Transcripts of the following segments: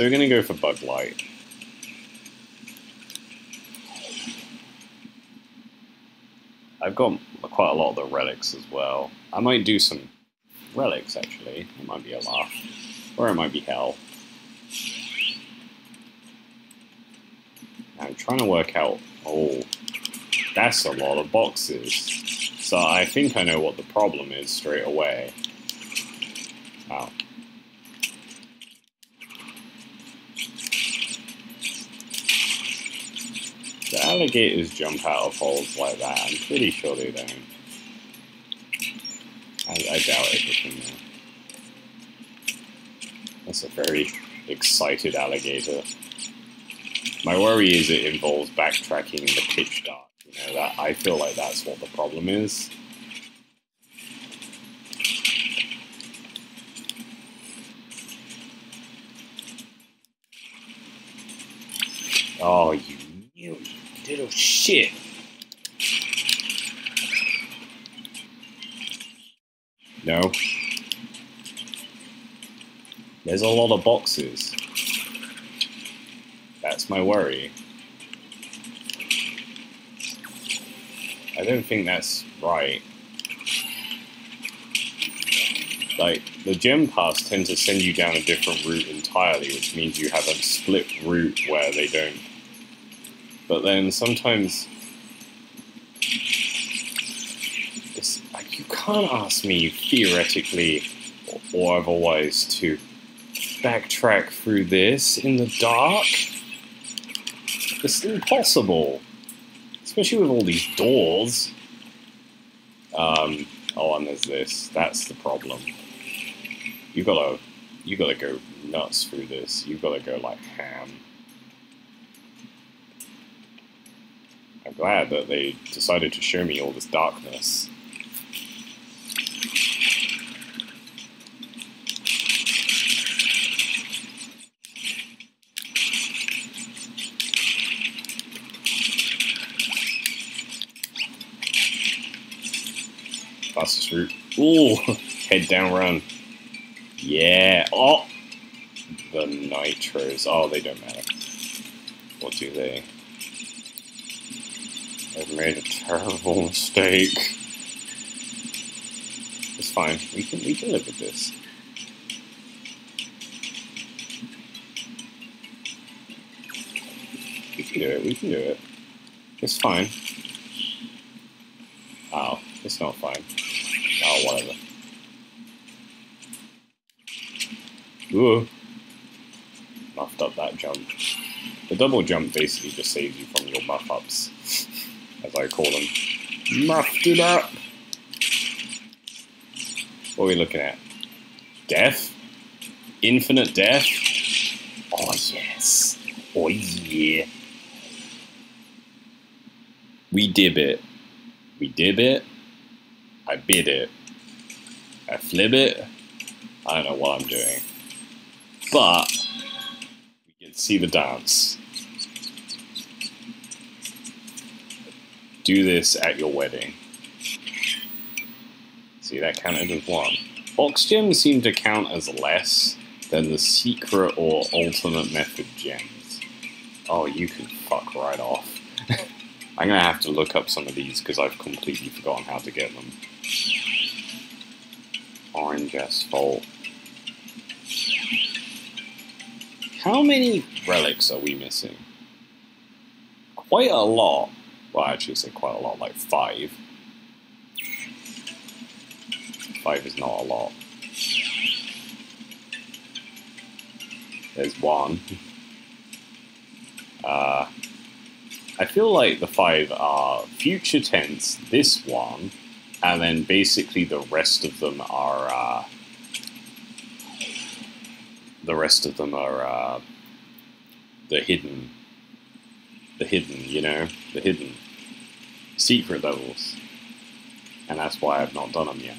so we're going to go for Bug Lite. I've got quite a lot of the relics as well. I might do some relics, actually. It might be a laugh. Or it might be hell. I'm trying to work out... Oh, that's a lot of boxes. So I think I know what the problem is straight away. Wow. The alligators jump out of holes like that. I'm pretty sure they don't. I, I doubt there. That's a very excited alligator. My worry is it involves backtracking in the pitch dark. You know, that I feel like that's what the problem is. Oh, you shit. No. There's a lot of boxes. That's my worry. I don't think that's right. Like, the gem paths tend to send you down a different route entirely, which means you have a split route where they don't but then sometimes it's like you can't ask me theoretically or otherwise to backtrack through this in the dark. It's impossible. Especially with all these doors. Um, oh, and there's this. That's the problem. You gotta, you gotta go nuts through this. You gotta go like ham. I'm glad that they decided to show me all this darkness. Fastest route. Ooh, head down run. Yeah. Oh, the nitros. Oh, they don't matter. What do they? Made a terrible mistake. It's fine. We can we can live with this. We can do it. We can do it. It's fine. Oh, it's not fine. Oh, whatever. Ooh. Muffed up that jump. The double jump basically just saves you from your muff ups as I call them. Muffed it up. What are we looking at? Death? Infinite death? Oh, yes. Oh, yeah. We dib it. We dib it. I bid it. I flip it. I don't know what I'm doing. But we can see the dance. Do this at your wedding. See, that counted as one. Box gems seem to count as less than the secret or ultimate method gems. Oh, you can fuck right off. I'm gonna have to look up some of these because I've completely forgotten how to get them. Orange asphalt. How many relics are we missing? Quite a lot well, I actually say quite a lot, like five. Five is not a lot. There's one. Uh, I feel like the five are future tense, this one, and then basically the rest of them are. Uh, the rest of them are uh, the hidden the hidden, you know, the hidden secret levels. And that's why I've not done them yet.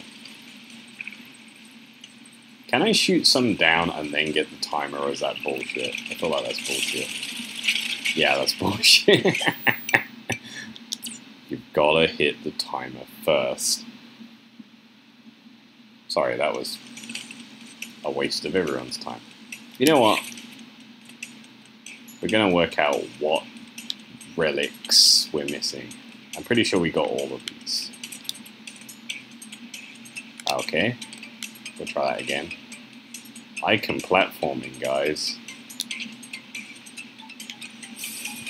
Can I shoot some down and then get the timer, or is that bullshit? I feel like that's bullshit. Yeah, that's bullshit. You've gotta hit the timer first. Sorry, that was a waste of everyone's time. You know what? we're to work out what relics we're missing. I'm pretty sure we got all of these. Okay, we'll try that again. Icon platforming, guys.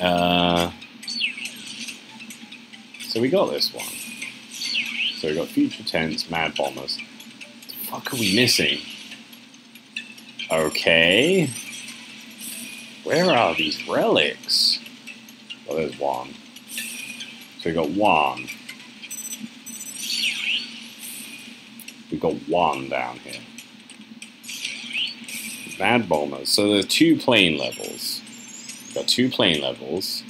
Uh, so we got this one. So we got future tense, mad bombers. What the fuck are we missing? Okay. Where are these relics? Well, there's one. So we got one. We got one down here. Mad bombers. So there's two plane levels. We've got two plane levels.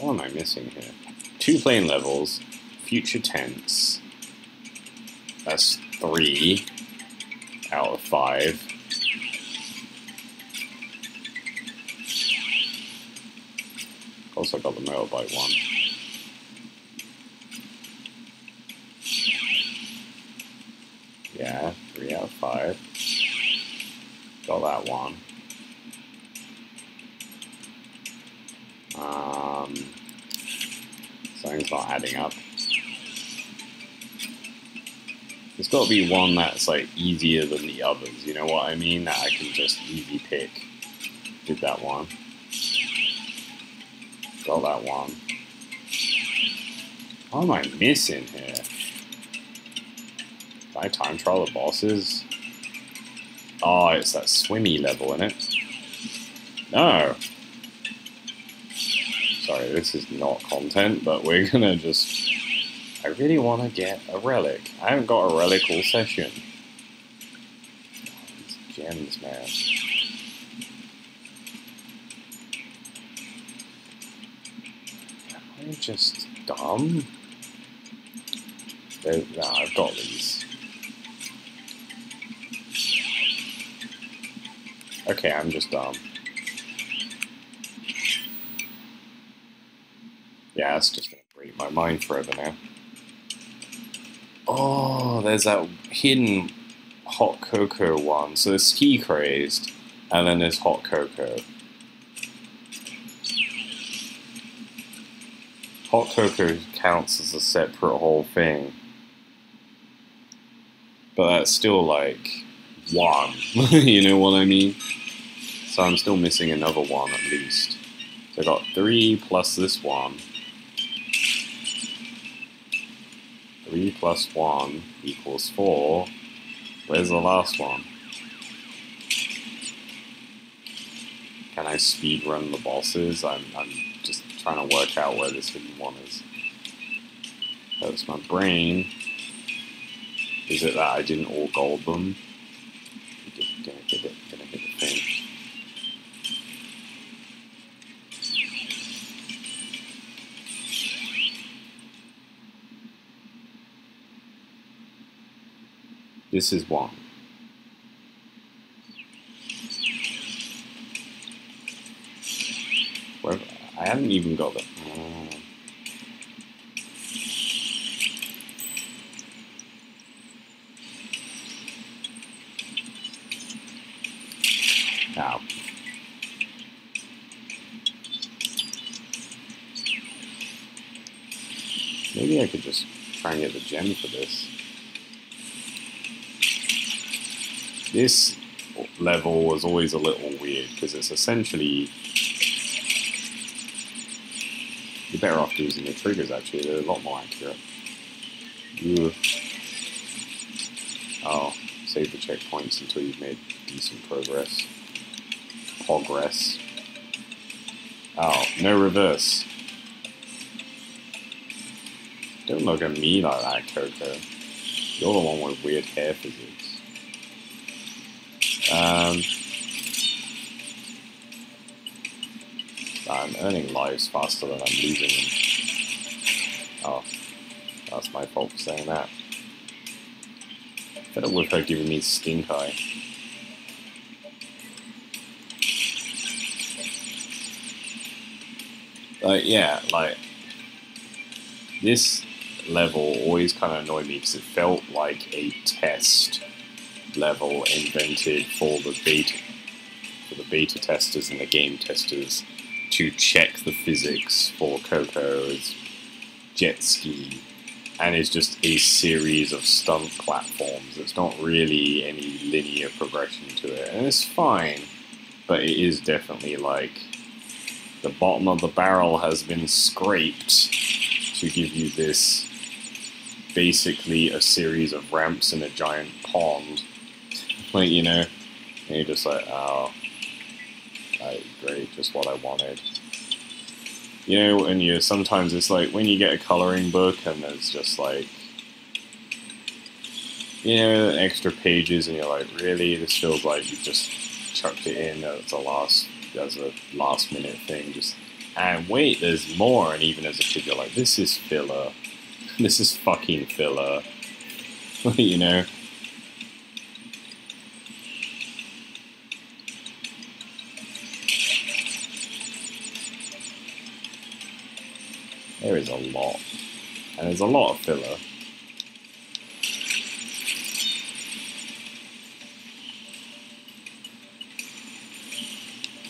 What am I missing here? Two plane levels, future tense. That's three out of five. Also got the motorbike one. Yeah, three out of five. Got that one. Um, something's not adding up. There's got to be one that's like easier than the others. You know what I mean? That I can just easy pick. Did that one. Got that one. What am I missing here? Can I time trial the bosses? Oh, it's that swimmy level in it. No. Sorry, this is not content, but we're gonna just... I really want to get a relic. I haven't got a relic all session. These gems, man. Am I just dumb? There, nah, I've got these. Okay, I'm just dumb. Yeah, it's just gonna break my mind forever now. Oh, there's that hidden Hot Coco one. So there's ski crazed, and then there's Hot Coco. Hot Coco counts as a separate whole thing. But that's still like one. you know what I mean? So I'm still missing another one at least. So I got three plus this one. Three plus one equals four. Where's the last one? Can I speed run the bosses? I'm, I'm just trying to work out where this hidden one is. That's my brain. Is it that I didn't all gold them? Gonna hit it, gonna hit the thing. This is one. Where, I haven't even got the. Maybe I could just try and get the gem for this. This level was always a little weird because it's essentially better using the triggers actually, they're a lot more accurate. Ugh. Oh, save the checkpoints until you've made decent progress. Progress. Oh, no reverse. Don't look at me like that, Coco. You're the one with weird hair physics. Um, I'm earning lives faster than I'm losing them. Oh, that's my fault for saying that. Better with her giving me stink eye. Like, yeah, like, this level always kind of annoyed me because it felt like a test level invented for the beta for the beta testers and the game testers to check the physics for Coco's jet ski, and it's just a series of stunt platforms. It's not really any linear progression to it, and it's fine, but it is definitely like the bottom of the barrel has been scraped to give you this basically a series of ramps in a giant pond. Like, you know, and you're just like, oh, like, great, just what I wanted. You know, and you sometimes it's like when you get a coloring book and there's just like, you know, extra pages, and you're like, really, this feels like you just chucked it in as a last as a last minute thing. Just and wait, there's more. And even as a kid, you're like, this is filler. This is fucking filler. you know. There is a lot. And there's a lot of filler.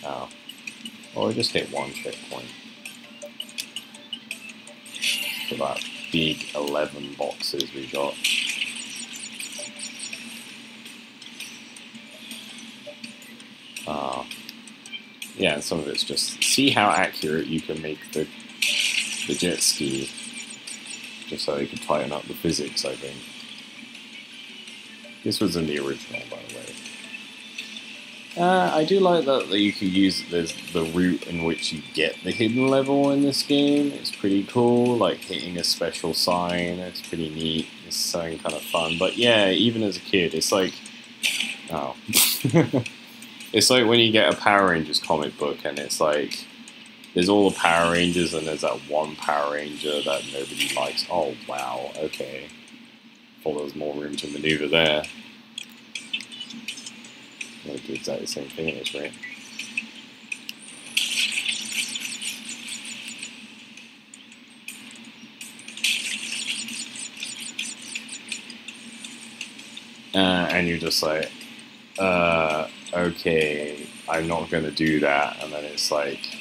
Oh. Well, we just hit one checkpoint. For that big 11 boxes we got. Uh, yeah, and some of it's just see how accurate you can make the the jet ski, just so you could tighten up the physics, I think. This was in the original, by the way. Uh, I do like that, that you can use the, the route in which you get the hidden level in this game. It's pretty cool, like hitting a special sign. It's pretty neat. It's something kind of fun. But yeah, even as a kid, it's like, oh, it's like when you get a Power Rangers comic book and it's like there's all the Power Rangers, and there's that one Power Ranger that nobody likes. Oh, wow, okay. Thought there was more room to maneuver there. I'm going to do exactly the same thing in this, right? Uh, and you're just like, uh, okay, I'm not going to do that. And then it's like,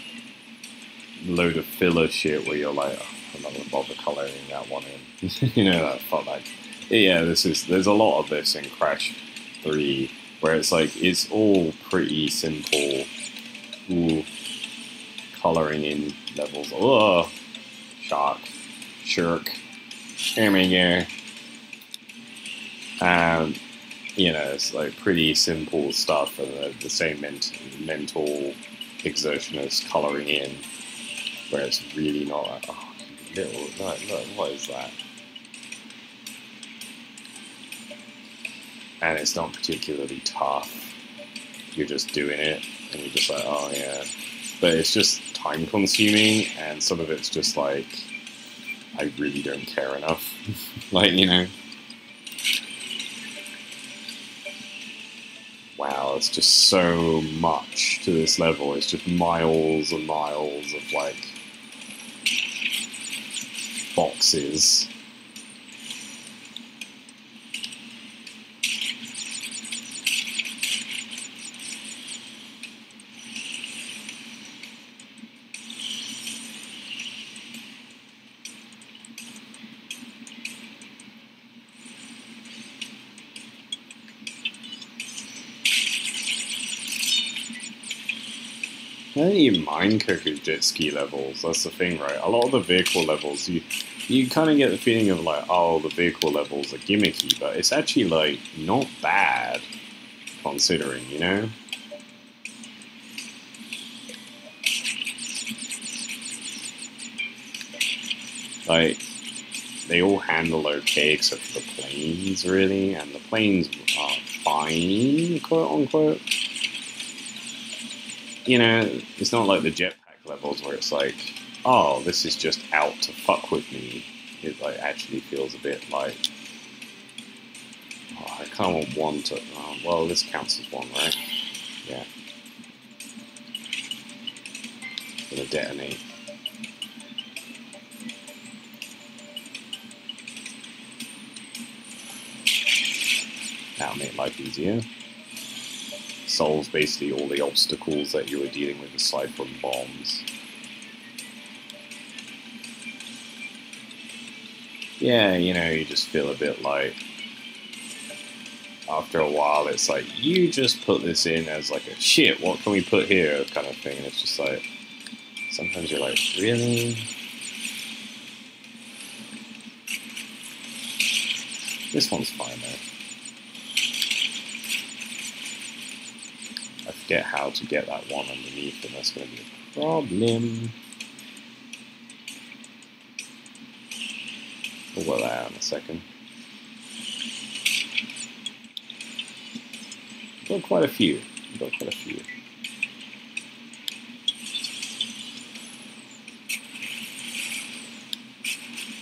load of filler shit where you're like, oh, I'm not gonna bother coloring that one in. you know, that felt like, yeah, this is there's a lot of this in Crash Three where it's like it's all pretty simple. Ooh, coloring in levels. Oh, shock, shirk, there we go. Um, you know, it's like pretty simple stuff, and the, the same ment- mental exertion as coloring in where it's really not like, oh, little, no, no, what is that? And it's not particularly tough. You're just doing it, and you're just like, oh yeah. But it's just time consuming, and some of it's just like, I really don't care enough. like, you know. Wow, it's just so much to this level. It's just miles and miles of like boxes. I don't even mind Coco's jet ski levels. That's the thing, right? A lot of the vehicle levels, you you kind of get the feeling of like, oh, the vehicle levels are gimmicky, but it's actually like not bad considering, you know. Like they all handle okay except for the planes, really, and the planes are fine, quote unquote you know, it's not like the jetpack levels where it's like, oh, this is just out to fuck with me. It like actually feels a bit like, oh, I kind of want one to. Oh, well, this counts as one, right? Yeah. Gonna detonate. That'll make life easier. Solves basically all the obstacles that you were dealing with aside from bombs. Yeah, you know, you just feel a bit like after a while it's like you just put this in as like a shit, what can we put here kind of thing. And it's just like sometimes you're like, really? This one's fine though. Forget how to get that one underneath and that's going to be a problem. We'll that in a second. Got quite a few. Got quite a few.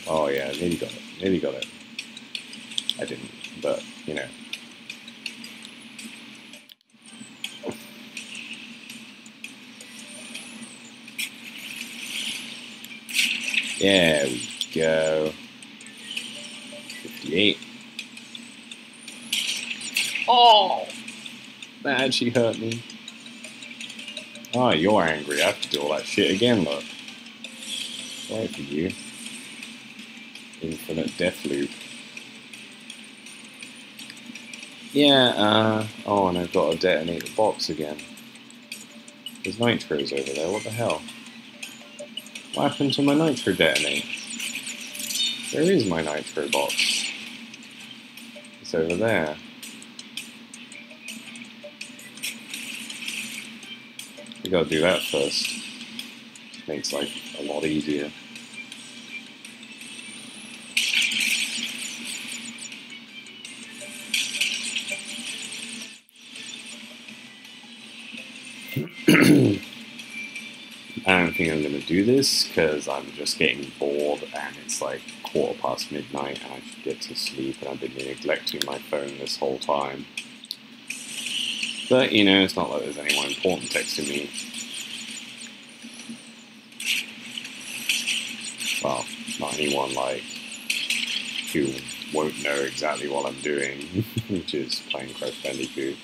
Oh yeah, nearly got it. Nearly got it. I didn't, but you know. There we go. 58. Oh! That actually hurt me. Oh, you're angry. I have to do all that shit again, look. Sorry for you. Infinite death loop. Yeah, uh, oh, and I've got to detonate the box again. There's nitros over there, what the hell? What happened to my nitro detonate? Where is my nitro box? It's over there. We gotta do that first. Makes life a lot easier. Think I'm going to do this because I'm just getting bored and it's like quarter past midnight and I should get to sleep and I've been neglecting my phone this whole time. But, you know, it's not like there's anyone important texting me. Well, not anyone like who won't know exactly what I'm doing, which is playing Crash Bandicoot.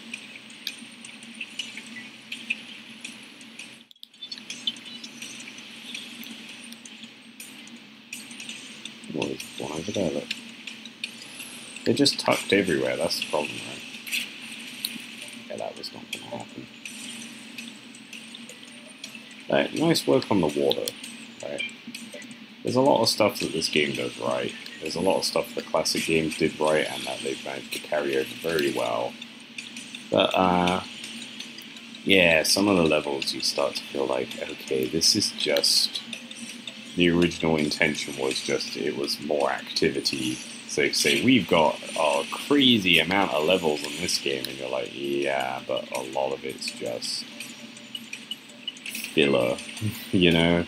Over there, look. They're just tucked everywhere, that's the problem, right? Yeah, that was not going to happen. Right, nice work on the water, right? There's a lot of stuff that this game does right. There's a lot of stuff the classic games did right and that they've managed to carry over very well. But, uh, yeah, some of the levels you start to feel like, okay, this is just the original intention was just it was more activity. So say we've got a crazy amount of levels in this game, and you're like, yeah, but a lot of it's just filler, you know.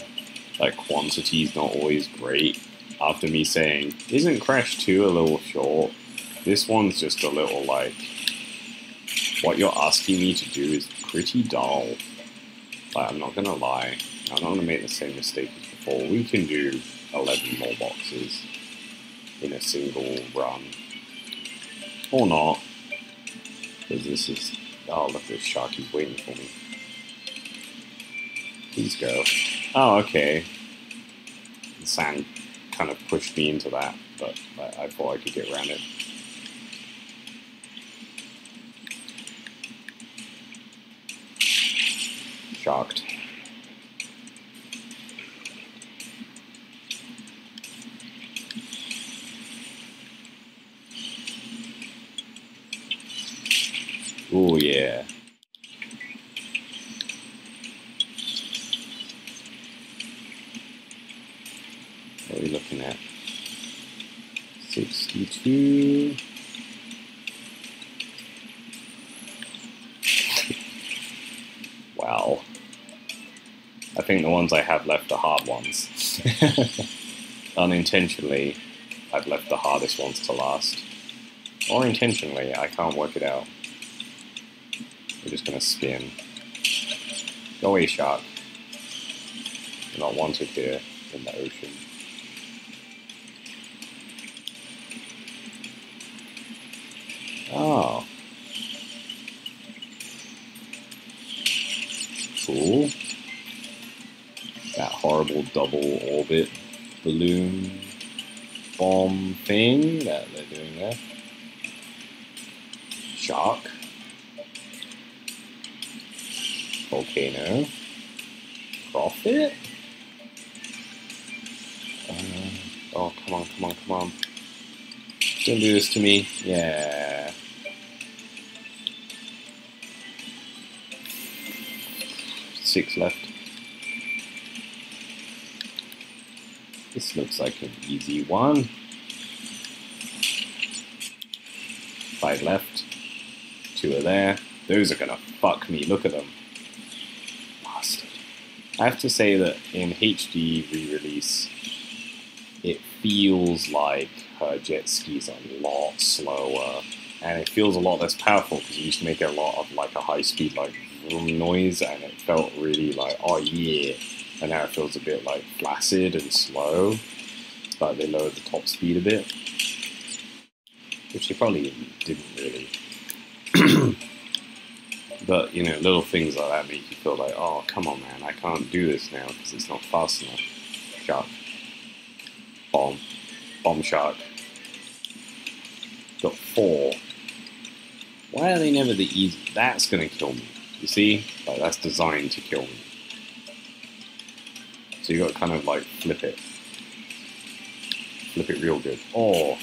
Like quantity's not always great. After me saying, isn't Crash 2 a little short? This one's just a little like, what you're asking me to do is pretty dull. Like, I'm not gonna lie. I'm not gonna make the same mistake we can do 11 more boxes in a single run. Or not, because this is... Oh, look, this shark is waiting for me. Please go. Oh, okay. The sand kind of pushed me into that, but I, I thought I could get around it. Shocked. Unintentionally, I've left the hardest ones to last. Or intentionally, I can't work it out. We're just to spin. Go away, shark. You're not wanted here in the ocean. Oh. Double orbit balloon bomb thing that they're doing there. Shark. Volcano. Profit? Uh, oh, come on, come on, come on. Don't do this to me. Yeah. Six left. This looks like an easy one. Five left. Two are there. Those are gonna fuck me. Look at them. Bastard. I have to say that in HD re-release, it feels like her jet skis a lot slower, and it feels a lot less powerful because it used to make a lot of like a high speed like noise, and it felt really like oh yeah, and now it feels a bit like flaccid and slow. like they lowered the top speed a bit, which they probably didn't really. but you know, little things like that make you feel like, oh come on, man, I can't do this now because it's not fast enough. Shark, bomb, bomb shark. Got four. Why are they never the easy? That's gonna kill me. You see, like that's designed to kill me. So you got to kind of like flip it. Flip it real good. Or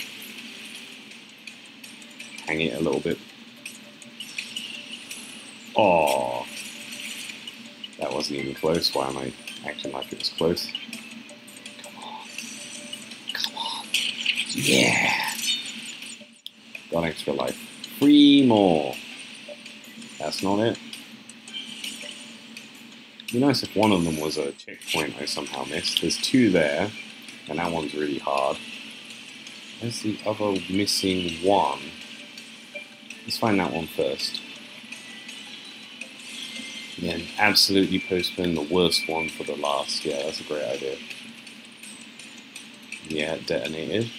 hang it a little bit. Oh, that wasn't even close. Why am I acting like it was close? Come on. Come on. Yeah. Got extra life. Three more. That's not it. Be nice if one of them was a checkpoint I somehow missed. There's two there, and that one's really hard. Where's the other missing one? Let's find that one first. Yeah, absolutely postpone the worst one for the last. Yeah, that's a great idea. Yeah, detonated.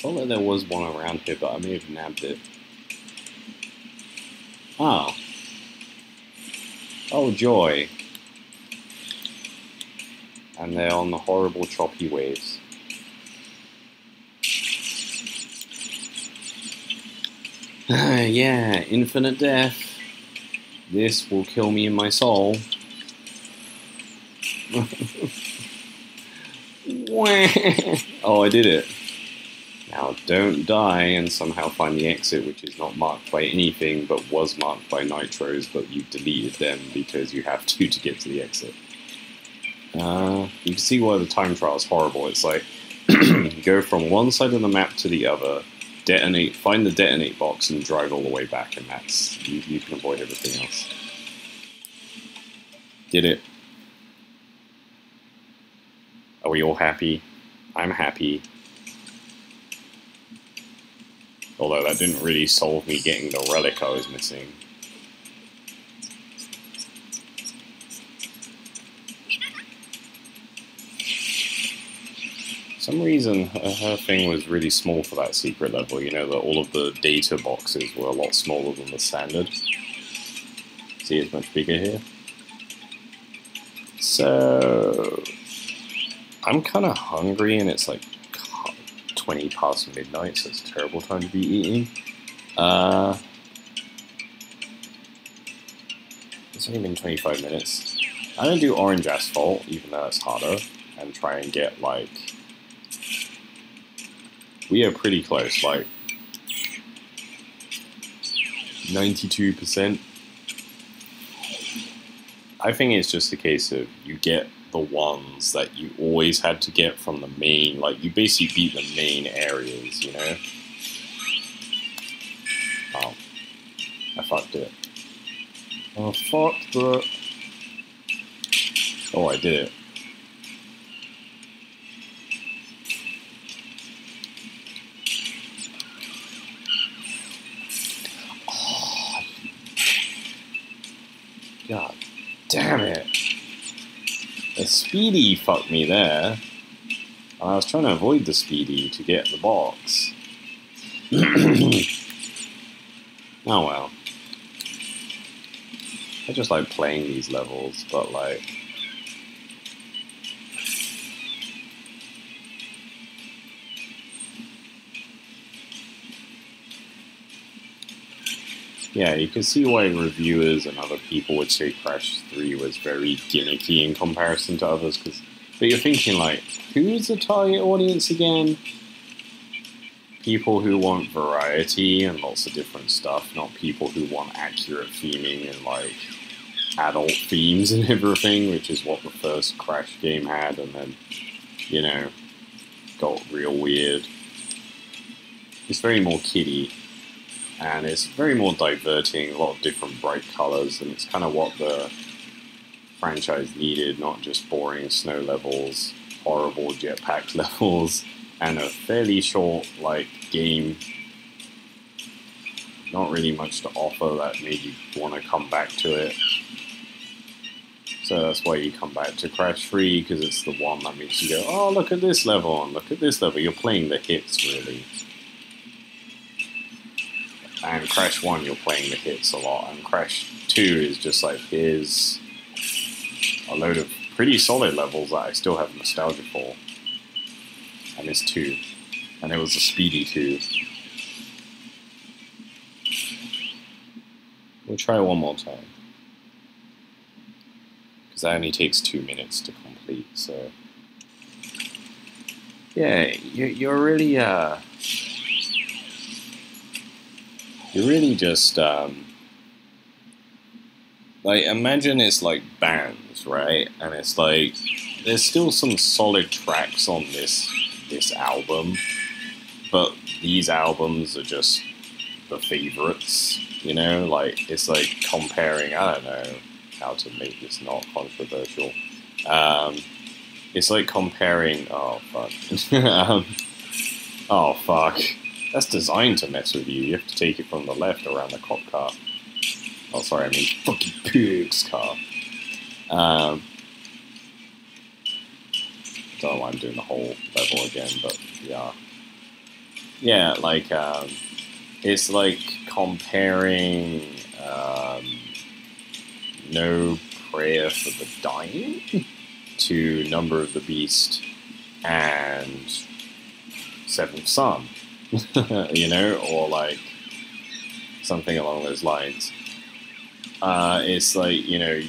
Thought that there was one around here, but I may have nabbed it. Oh, Oh, joy. And they're on the horrible choppy waves. yeah, infinite death. This will kill me in my soul. oh, I did it. Now, don't die and somehow find the exit, which is not marked by anything, but was marked by nitros, but you deleted them because you have to to get to the exit. Uh, you can see why the time trial is horrible. It's like, go from one side of the map to the other, detonate, find the detonate box, and drive all the way back, and that's, you, you can avoid everything else. Did it. Are we all happy? I'm happy. Although that didn't really solve me getting the relic I was missing. some reason her thing was really small for that secret level. You know that all of the data boxes were a lot smaller than the standard. See, it's much bigger here. So I'm kind of hungry, and it's like 20 past midnight, so it's a terrible time to be eating. Uh, it's only been 25 minutes. I'm gonna do orange asphalt, even though it's harder, and try and get like. We are pretty close, like 92%. I think it's just a case of you get the ones that you always had to get from the main, like you basically beat the main areas, you know? Oh, I fucked it. Oh, fuck the... Oh, I did it. Oh. God damn it. The speedy fucked me there. I was trying to avoid the speedy to get the box. oh well. I just like playing these levels, but like yeah, you can see why reviewers and other people would say Crash 3 was very gimmicky in comparison to others. Cause, but you're thinking, like, who's the target audience again? People who want variety and lots of different stuff, not people who want accurate theming and, like, adult themes and everything, which is what the first Crash game had, and then, you know, got real weird. It's very more kiddie, and it's very more diverting, a lot of different bright colors, and it's kind of what the franchise needed, not just boring snow levels, horrible jetpack levels, and a fairly short, like, game. Not really much to offer that made you want to come back to it. So that's why you come back to Crash 3, because it's the one that makes you go, oh, look at this level, and look at this level. You're playing the hits, really. And Crash 1, you're playing the hits a lot. And Crash 2 is just like, here's a load of pretty solid levels that I still have nostalgia for. And it's 2. And it was a speedy 2. We'll try one more time because that only takes two minutes to complete. So yeah, you're really uh, you're really just um, like imagine it's like bands, right? And it's like there's still some solid tracks on this this album, but these albums are just the favorites. You know, like it's like comparing. I don't know how to make this not controversial. Um, it's like comparing. Oh fuck. um, oh fuck. That's designed to mess with you. You have to take it from the left around the cop car. Oh, sorry, I mean fucking pig's car. Um, don't know why I'm doing the whole level again, but yeah. Yeah, like, um, it's like comparing um, no prayer for the dying to Number of the Beast and Seventh Son, you know, or like something along those lines. Uh, it's like, you know,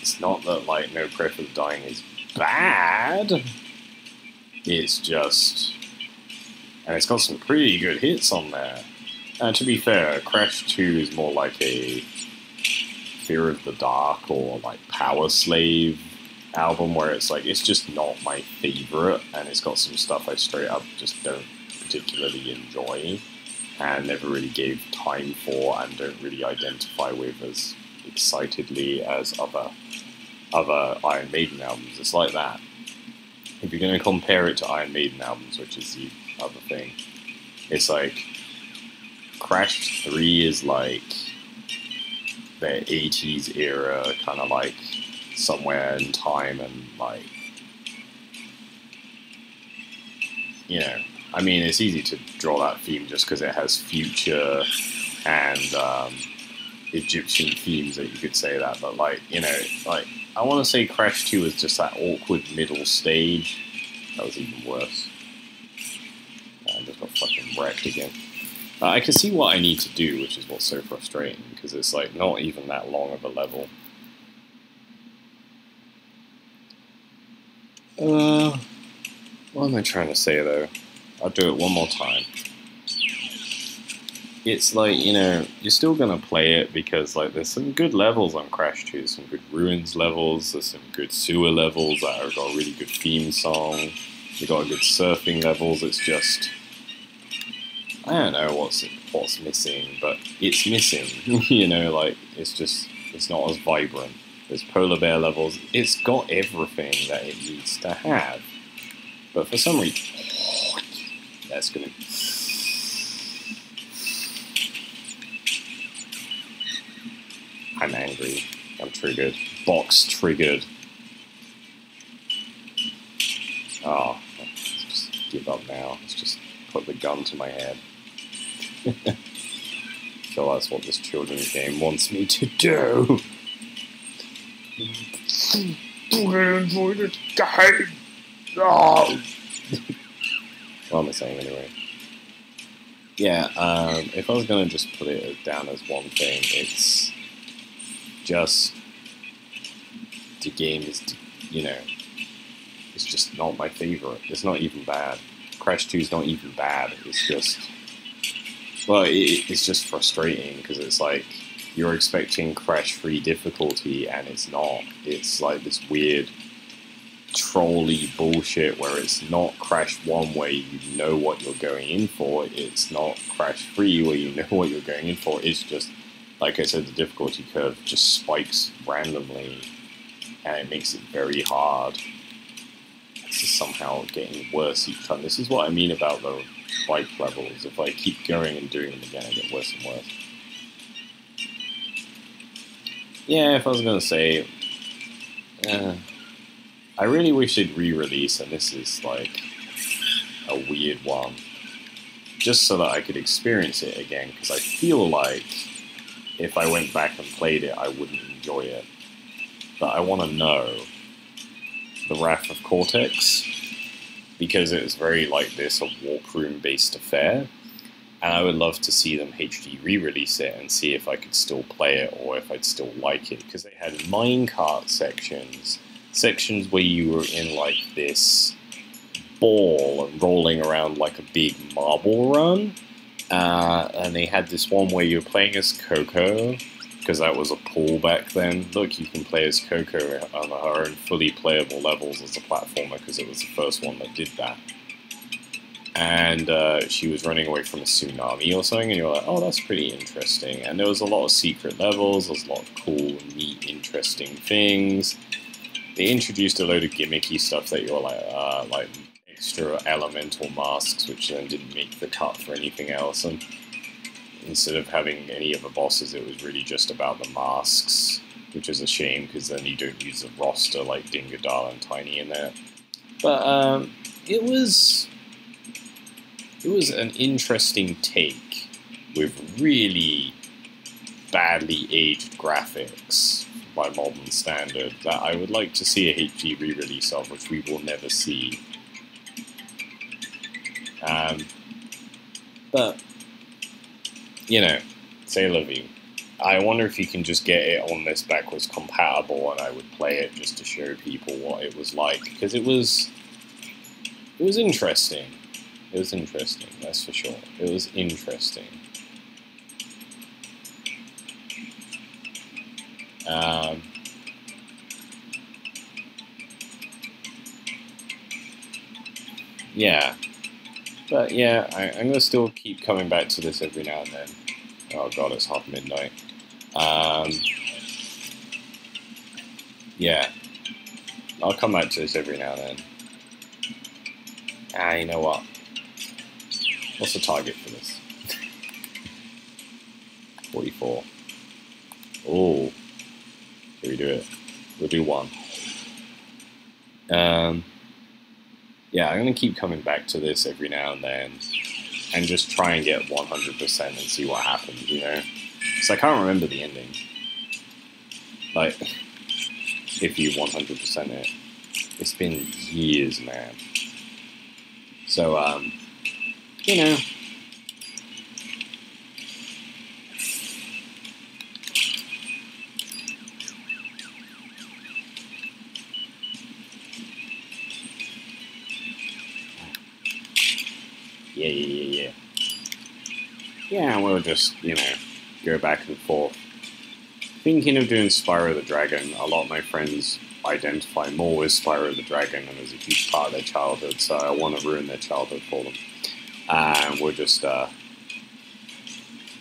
it's not that like No Prayer the Dying is bad. It's just, and it's got some pretty good hits on there. And to be fair, Crash 2 is more like a Fear of the Dark or like Powerslave album where it's like it's just not my favorite and it's got some stuff I straight up just don't particularly enjoy and never really gave time for and don't really identify with as excitedly as other other Iron Maiden albums. It's like that. If you're going to compare it to Iron Maiden albums, which is the other thing, it's like Crash 3 is like the 80s era, kind of like somewhere in time and like, you know, I mean, it's easy to draw that theme just because it has future and um, Egyptian themes that you could say that, but like, you know, like, I want to say Crash 2 was just that awkward middle stage. That was even worse. I just got fucking wrecked again. Uh, I can see what I need to do, which is what's so frustrating, because it's like not even that long of a level. Uh, what am I trying to say though? I'll do it one more time. It's like, you know, you're still gonna play it because like there's some good levels on Crash 2, some good ruins levels, there's some good sewer levels that have got a really good theme song, you got good surfing levels, it's just I don't know what's what's missing, but it's missing. you know, like it's just it's not as vibrant. There's polar bear levels. It's got everything that it needs to have, but for some reason, that's gonna. I'm angry. I'm triggered. Box triggered. Ah, oh, let's just give up now. Let's just put the gun to my head. so that's what this children's game wants me to do. enjoy the game. Oh. what am I saying anyway? yeah, um, if I was gonna just put it down as one thing, it's just the game is, you know, it's just not my favorite. It's not even bad. Crash 2 is not even bad. It's just, well, it, it's just frustrating because it's like you're expecting Crash 3 difficulty and it's not. It's like this weird trolly bullshit where it's not Crash 1 way, you know what you're going in for, it's not Crash 3 where you know what you're going in for, it's just, like I said, the difficulty curve just spikes randomly and it makes it very hard. This is somehow getting worse each time. This is what I mean about the spike levels. If I keep going and doing them again, I get worse and worse. Yeah, if I was gonna say, uh, I really wish they'd re-release, and this is like a weird one, just so that I could experience it again. Because I feel like if I went back and played it, I wouldn't enjoy it. But I want to know the Wrath of Cortex because it is very like this a warp room based affair. And I would love to see them HD re-release it and see if I could still play it or if I'd still like it because they had minecart sections sections where you were in like this ball and rolling around like a big marble run. Uh, and they had this one where you were playing as Coco, because that was a pool back then. Look, you can play as Coco on her own fully playable levels as a platformer, because it was the first one that did that. And uh, she was running away from a tsunami or something, and you're like, oh, that's pretty interesting. And there was a lot of secret levels, there was a lot of cool, neat, interesting things they introduced a load of gimmicky stuff that you're like, uh, like extra elemental masks, which then didn't make the cut for anything else. And instead of having any of the bosses, it was really just about the masks, which is a shame because then you don't use the roster like Dingodile and Tiny in there. But um, it was it was an interesting take with really badly aged graphics by modern standard that I would like to see a HD re-release of, which we will never see. Um, but, you know, say la vie. I wonder if you can just get it on this backwards compatible and I would play it just to show people what it was like. Because it was, it was interesting. It was interesting, that's for sure. It was interesting. Um, yeah. But yeah, I, am going to still keep coming back to this every now and then. Oh god, it's half midnight. Um, yeah. I'll come back to this every now and then. Ah, you know what? What's the target for this? 44. Oh. We do it? We'll do one. Um, yeah, I'm going to keep coming back to this every now and then and just try and get 100% and see what happens, you know? Because I can't remember the ending. Like, if you 100% it. It's been years, man. So, um, you know, yeah, yeah, yeah, yeah. Yeah, just, you know, go back and forth. Thinking of doing Spyro the Dragon, a lot of my friends identify more with Spyro the Dragon and as a huge part of their childhood, so I want to ruin their childhood for them. And we're just, uh,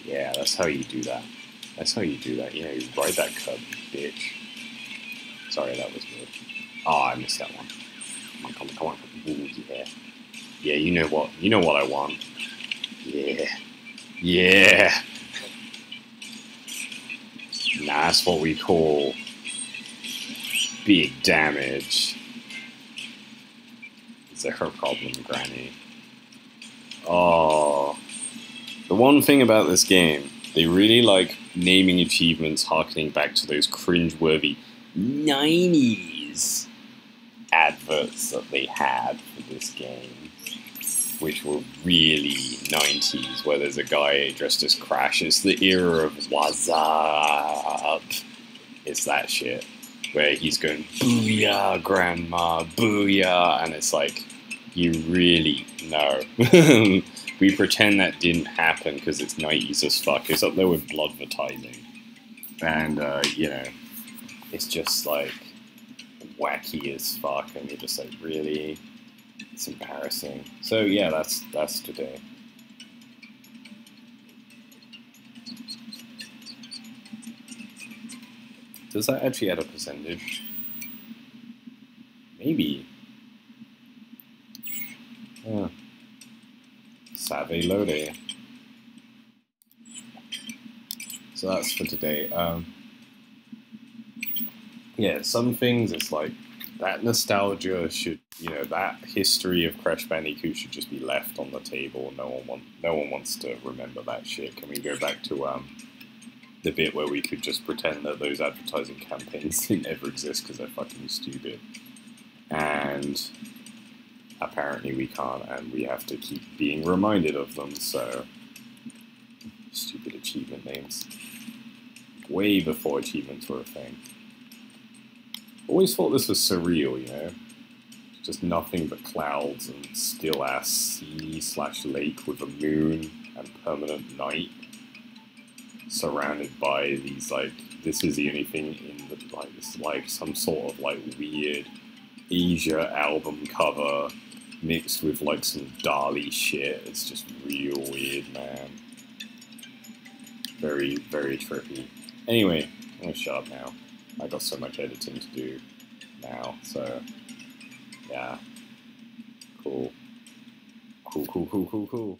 yeah, that's how you do that. That's how you do that. You know, you ride that cub, bitch. Sorry, that was weird. Oh, I missed that one. Come on, come on, come on. Ooh, yeah. Yeah, you know what? You know what I want. Yeah. Yeah. That's what we call big damage. Is that her problem, Granny? Oh. The one thing about this game, they really like naming achievements harkening back to those cringe-worthy 90s adverts that they had for this game. Which were really 90s, where there's a guy dressed as Crash. It's the era of What's. It's that shit. Where he's going, Booyah, Grandma, Booyah. And it's like, you really know. we pretend that didn't happen because it's 90s as fuck. It's up there with blood advertising. And, uh, you know, it's just like wacky as fuck. And you're just like, really? It's embarrassing. So yeah, that's that's today. Does that actually add a percentage? Maybe. Yeah. Save loade. So that's for today. Um, yeah, some things it's like that nostalgia should, you know, that history of Crash Bandicoot should just be left on the table. No one want, no one wants to remember that shit. Can we go back to um, the bit where we could just pretend that those advertising campaigns didn't ever exist because they're fucking stupid? And apparently we can't, and we have to keep being reminded of them. So stupid achievement names. Way before achievements were a thing. Always thought this was surreal, you know? Just nothing but clouds and still ass sea slash lake with a moon and permanent night. Surrounded by these, like, this is the only thing in the, like, this is like some sort of, like, weird Asia album cover mixed with, like, some Dali shit. It's just real weird, man. Very, very trippy. Anyway, I'm gonna shut up now. I got so much editing to do now, so yeah. Cool. Cool, cool, cool, cool, cool.